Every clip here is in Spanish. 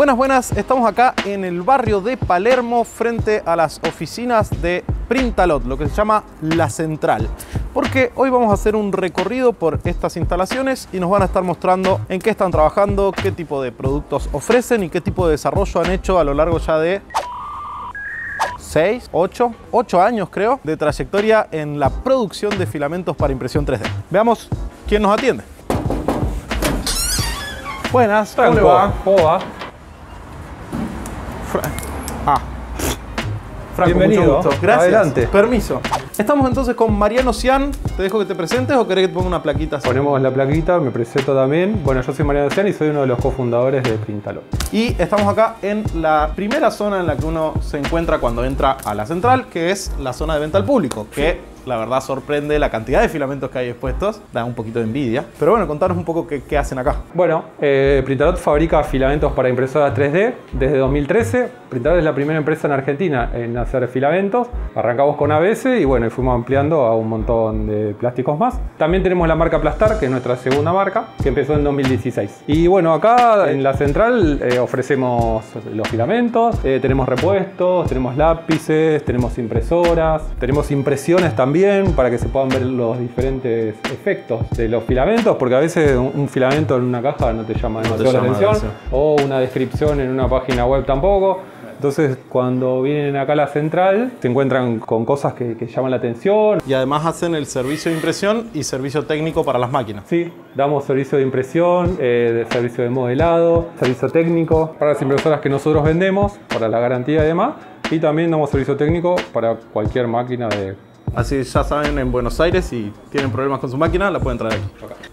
Buenas, buenas, estamos acá en el barrio de Palermo frente a las oficinas de Printalot, lo que se llama La Central. Porque hoy vamos a hacer un recorrido por estas instalaciones y nos van a estar mostrando en qué están trabajando, qué tipo de productos ofrecen y qué tipo de desarrollo han hecho a lo largo ya de 6, 8, 8 años creo de trayectoria en la producción de filamentos para impresión 3D. Veamos quién nos atiende. Buenas, ¿cómo le va? ¿Cómo va? Fra- ah. Franco, Bienvenido. mucho gusto. Gracias. Adelante. Permiso. Estamos entonces con Mariano Cian. ¿Te dejo que te presentes o querés que te ponga una plaquita? así? Ponemos la plaquita, me presento también. Bueno, yo soy Mariano Cian y soy uno de los cofundadores de Printalo. Y estamos acá en la primera zona en la que uno se encuentra cuando entra a la central, que es la zona de venta al público, que la verdad sorprende la cantidad de filamentos que hay expuestos, da un poquito de envidia. Pero bueno, contanos un poco qué, hacen acá. Bueno, eh, Printalot fabrica filamentos para impresoras 3D desde 2013. Printalot es la primera empresa en Argentina en hacer filamentos. Arrancamos con ABS y bueno, y fuimos ampliando a un montón de plásticos más. También tenemos la marca Plastar, que es nuestra segunda marca, que empezó en 2016. Y bueno, acá en la central eh, ofrecemos los filamentos, eh, tenemos repuestos, tenemos lápices, tenemos impresoras, tenemos impresiones también para que se puedan ver los diferentes efectos de los filamentos, porque a veces un, un filamento en una caja no te llama demasiado la llama la atención, atención. o una descripción en una página web tampoco. Entonces, cuando vienen acá a la central, se encuentran con cosas que, que llaman la atención. Y además hacen el servicio de impresión y servicio técnico para las máquinas. Sí, damos servicio de impresión, eh, de servicio de modelado, servicio técnico para las impresoras que nosotros vendemos, para la garantía y demás. Y también damos servicio técnico para cualquier máquina de... Así ya saben, en Buenos Aires, si tienen problemas con su máquina, la pueden traer aquí.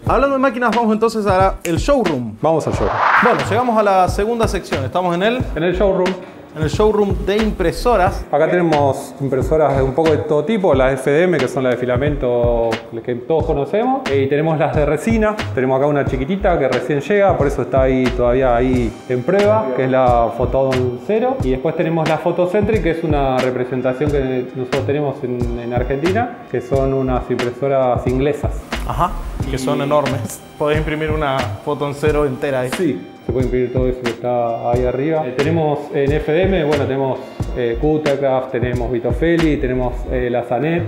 Hablando de máquinas, vamos entonces a el showroom. Vamos al show. Bueno, llegamos a la segunda sección. Estamos en el, En el showroom, en el showroom de impresoras. acá tenemos impresoras de un poco de todo tipo, las FDM, que son las de filamento que todos conocemos, y tenemos las de resina. Tenemos acá una chiquitita que recién llega, por eso está ahí todavía ahí en prueba, que es la Photon Zero. Y después tenemos la Photocentric, que es una representación que nosotros tenemos en, en Argentina, que son unas impresoras inglesas. Ajá. Que son enormes. Podés imprimir una foto en cero entera ahí. Sí, se puede imprimir todo eso que está ahí arriba. Eh, tenemos en FDM, bueno, tenemos eh, Cutacraft, tenemos Vitofeli, tenemos eh, la Zanet,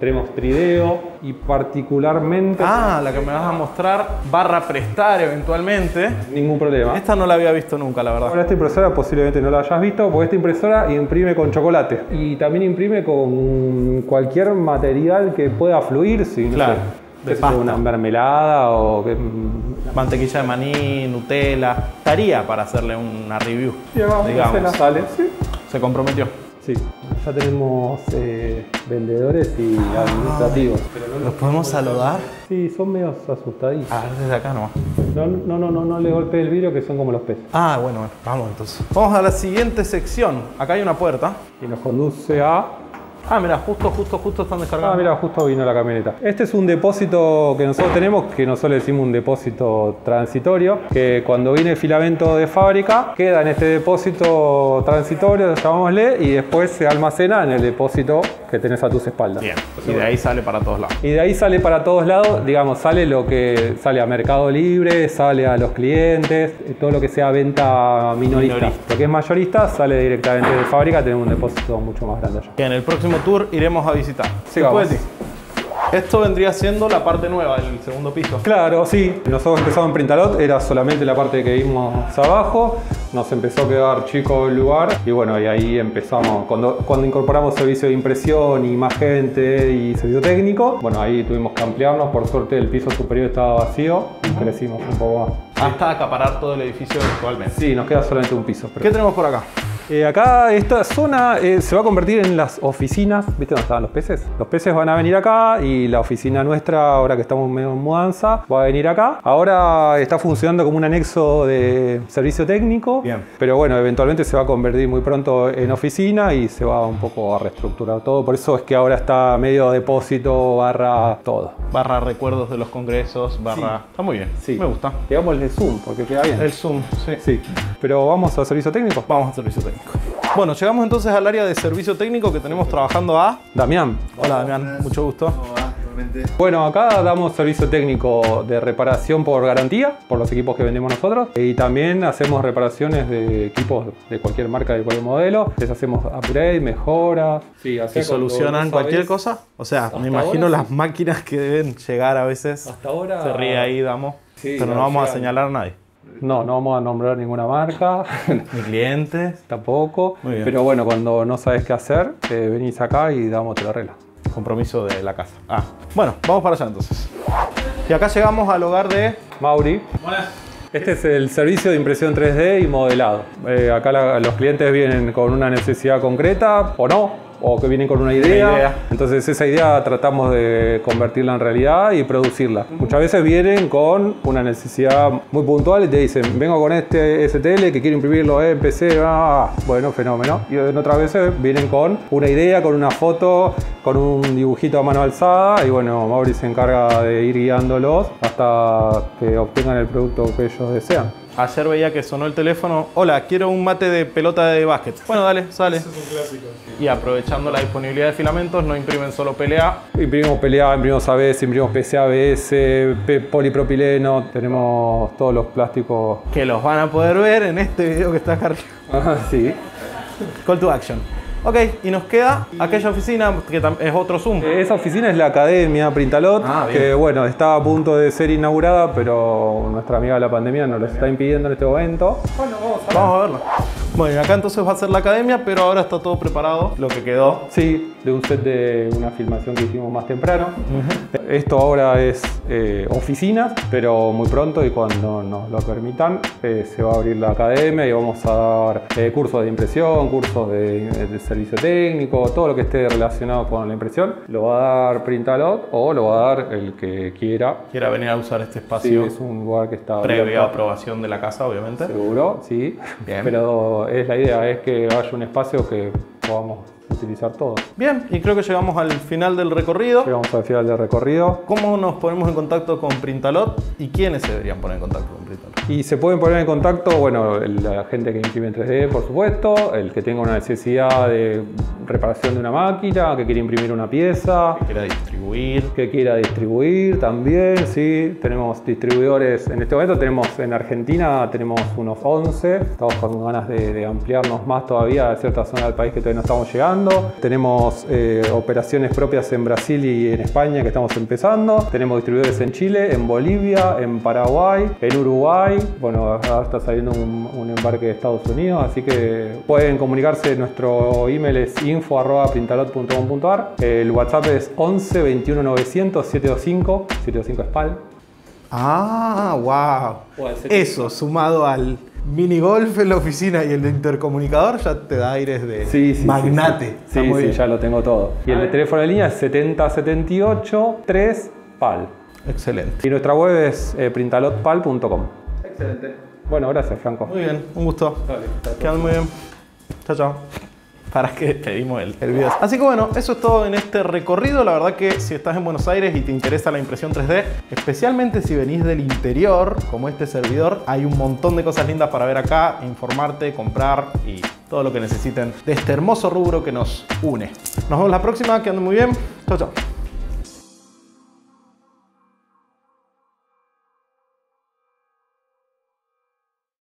tenemos Trideo y particularmente Ah, la que me vas a mostrar, barra prestar eventualmente. ningún problema. Esta no la había visto nunca, la verdad. Ahora esta impresora posiblemente no la hayas visto, porque esta impresora imprime con chocolate y también imprime con cualquier material que pueda fluir, si no Claro, sé, de qué pasta. una mermelada o que, Mantequilla de maní, Nutella. Estaría para hacerle una review. digamos, digamos. sale, sí. Se comprometió. Sí, ya tenemos eh, vendedores y administrativos. ¿Los podemos saludar? Sí, son medio asustadillos. A ver, desde acá nomás. No, no, no, no, no le golpee el vidrio que son como los peces. Ah, bueno, bueno. Vamos entonces. Vamos a la siguiente sección. Acá hay una puerta. Y nos conduce a... Ah, mira, justo, justo, justo están descargando. Ah, mira, justo vino la camioneta. Este es un depósito que nosotros tenemos, que nosotros le decimos un depósito transitorio, que cuando viene el filamento de fábrica, queda en este depósito transitorio, llamámosle, y después se almacena en el depósito que tenés a tus espaldas. Bien. Y de ahí sale para todos lados. Y de ahí sale para todos lados, digamos, sale lo que sale a Mercado Libre, sale a los clientes, todo lo que sea venta minorista. Minorista. Lo que es mayorista sale directamente de fábrica, tenemos un depósito mucho más grande allá. En el próximo tour iremos a visitar. De ti. Esto vendría siendo la parte nueva del segundo piso. Claro, sí. Nosotros empezamos en Printalot, era solamente la parte que vimos abajo. Nos empezó a quedar chico el lugar y bueno, y ahí empezamos. Cuando, cuando incorporamos servicio de impresión y más gente y servicio técnico, bueno, ahí tuvimos que ampliarnos. Por suerte el piso superior estaba vacío y crecimos un poco más. Hasta acaparar todo el edificio actualmente. Sí, nos queda solamente un piso. pero- ¿Qué tenemos por acá? Eh, acá esta zona eh, se va a convertir en las oficinas. ¿Viste dónde estaban los peces? Los peces van a venir acá y la oficina nuestra, ahora que estamos medio en mudanza, va a venir acá. Ahora está funcionando como un anexo de servicio técnico. Bien. Pero bueno, eventualmente se va a convertir muy pronto en oficina y se va un poco a reestructurar todo. Por eso es que ahora está medio depósito barra todo. Barra recuerdos de los congresos, barra... Está muy bien. Sí. Me gusta. Digámosle zoom porque queda bien. El Zoom, sí. Sí. Pero vamos a servicio técnico. Vamos al servicio técnico. Bueno, llegamos entonces al área de servicio técnico que tenemos trabajando a... Damián. Hola Damián, mucho gusto. Bueno, acá damos servicio técnico de reparación por garantía, por los equipos que vendemos nosotros, y también hacemos reparaciones de equipos de cualquier marca, de cualquier modelo. Les hacemos upgrade, mejoras. Sí, ¿Y solucionan cualquier cosa? O sea, me imagino las máquinas que deben llegar a veces. Hasta ahora. Se ríe ahí, damos. Sí, pero no no vamos a señalar a nadie. No, no vamos a nombrar ninguna marca. Ni clientes. Tampoco. Muy bien. Pero bueno, cuando no sabes qué hacer, eh, venís acá y damos otra regla. Compromiso de la casa. Ah, bueno, vamos para allá entonces. Y acá llegamos al hogar de. Mauri. Este es el servicio de impresión 3D y modelado. Eh, acá la- los clientes vienen con una necesidad concreta o no, o que vienen con una idea. idea. Entonces esa idea tratamos de convertirla en realidad y producirla. Muchas veces vienen con una necesidad muy puntual y te dicen, vengo con este STL que quiero imprimirlo en PC, ah, bueno, fenómeno. Y en otras veces vienen con una idea, con una foto, con un dibujito a mano alzada y bueno, Mauri se encarga de ir guiándolos hasta que obtengan el producto que ellos desean. Ayer veía que sonó el teléfono. Hola, quiero un mate de pelota de básquet. Bueno, dale, sale. Y aprovechando la disponibilidad de filamentos, no imprimen solo PLA. Imprimimos PLA, imprimimos ABS, imprimimos PCABS, P- polipropileno, tenemos todos los plásticos. Que los van a poder ver en este video que está acá arriba. Ah, sí. Call to action. Ok, y nos queda aquella oficina que es otro Zoom. Esa oficina es la Academia Printalot, Ah, que bueno, está a punto de ser inaugurada, pero nuestra amiga de la pandemia nos lo está impidiendo en este momento. Vamos a verlo. Bueno, acá entonces va a ser la academia, pero ahora está todo preparado. Lo que quedó. Sí, de un set de una filmación que hicimos más temprano. Esto ahora es eh, oficinas, pero muy pronto y cuando nos lo permitan eh, se va a abrir la academia y vamos a dar eh, cursos de impresión, cursos de, de servicio técnico, todo lo que esté relacionado con la impresión. Lo va a dar Printalot o lo va a dar el que quiera. Quiera venir a usar este Sí, espacio es un lugar que está previo a abierto. aprobación de la casa, obviamente. Seguro, sí. Bien. Pero es la idea, es que haya un espacio que podamos utilizar todos. Bien, y creo que llegamos al final del recorrido. Llegamos al final del recorrido. ¿Cómo nos ponemos en contacto con Printalot y quiénes se deberían poner en contacto con Printalot? Y se pueden poner en contacto, bueno, la gente que imprime en 3D, por supuesto, el que tenga una necesidad de reparación de una máquina, que quiere imprimir una pieza, Quiera distribuir. que quiera distribuir también, sí. Tenemos distribuidores, en este momento tenemos en Argentina, tenemos unos 11, estamos con ganas de, de ampliarnos más todavía a ciertas zonas del país que todavía no estamos llegando. Tenemos eh, operaciones propias en Brasil y en España que estamos empezando. Tenemos distribuidores en Chile, en Bolivia, en Paraguay, en Uruguay. Bueno, ahora está saliendo un, un embarque de Estados Unidos, así que pueden comunicarse. Nuestro email es info.printalot.com.ar. El WhatsApp es 11 21 900 725. 725 es PAL. Ah, wow. Eso, sumado al mini golf en la oficina y el de intercomunicador, ya te da aires de Sí, sí, magnate. Sí, sí, Está Sí, muy sí, bien. ya lo tengo todo. Y el de teléfono de línea es 7078 3 PAL. Excelente. Y nuestra web es eh, printalotpal.com. Excelente. Bueno, gracias, Franco. Muy bien, un gusto. Quedan muy bien. Chao, chao. Para que pedimos el, el video. Así que bueno, eso es todo en este recorrido. La verdad que si estás en Buenos Aires y te interesa la impresión 3D, especialmente si venís del interior, como este servidor, hay un montón de cosas lindas para ver acá, informarte, comprar y todo lo que necesiten de este hermoso rubro que nos une. Nos vemos la próxima, que anden muy bien. Chao, chao.